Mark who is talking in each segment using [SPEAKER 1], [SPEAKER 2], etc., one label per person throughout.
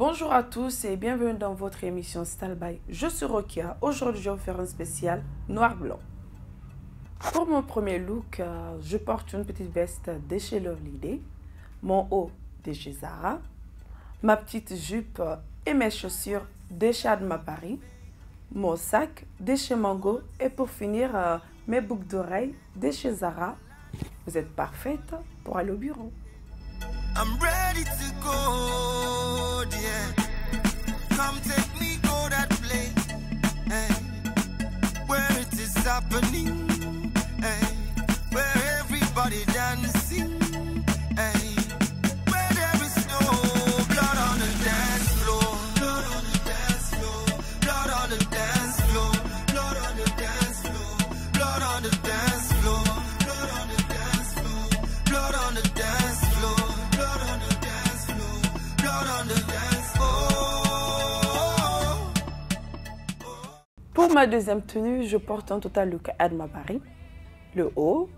[SPEAKER 1] Bonjour à tous et bienvenue dans votre émission Style. Je suis Rokia. Aujourd'hui, je vais vous faire un spécial noir-blanc. Pour mon premier look, euh, je porte une petite veste de chez Lovely Day, mon haut de chez Zara, ma petite jupe et mes chaussures de chez Adma Paris, mon sac de chez Mango et pour finir, euh, mes boucles d'oreilles de chez Zara. Vous êtes parfaite pour aller au bureau.
[SPEAKER 2] Yeah. Come take me, go that place, hey. Where it is happening,
[SPEAKER 1] Pour ma deuxième tenue, je porte un total look Adma Paris. Le haut,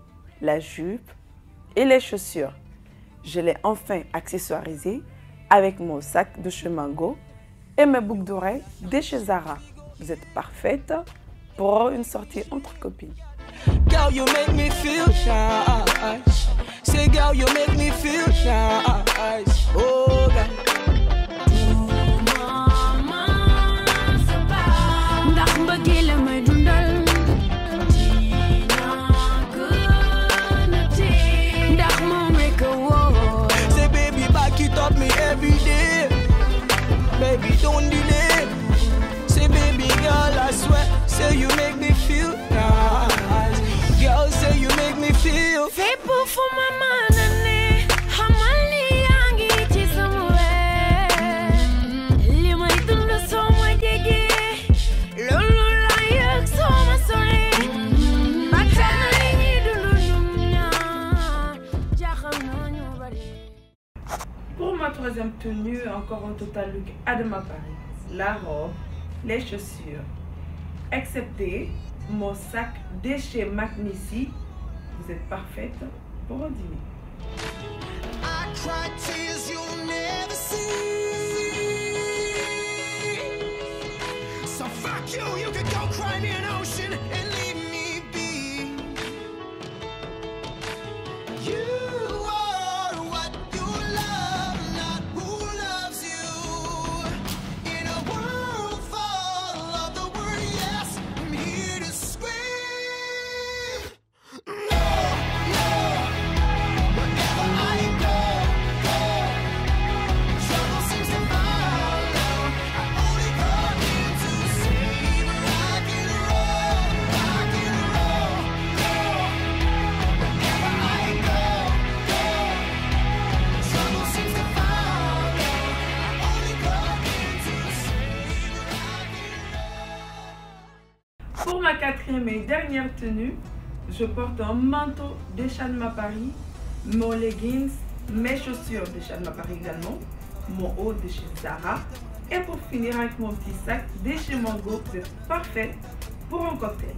[SPEAKER 1] la jupe et les chaussures. Je l'ai enfin accessoirisé avec mon sac de chez Mango et mes boucles d'oreilles de chez Zara. Vous êtes parfaite pour une sortie entre copines.
[SPEAKER 3] sweat, so you make me feel you make me feel.
[SPEAKER 4] For my
[SPEAKER 1] Pour ma troisième tenue, encore un total look à de ma Paris. La robe, les chaussures, excepté mon sac chez McNissy. Vous êtes parfaite pour un dîner.
[SPEAKER 2] So fuck you, you can go cry
[SPEAKER 1] mes dernières tenues, je porte un manteau de Chanma Paris, mon leggings, mes chaussures de Chanma Paris également, mon haut de chez Zara. Et pour finir avec mon petit sac de chez Mango, c'est parfait pour un cocktail.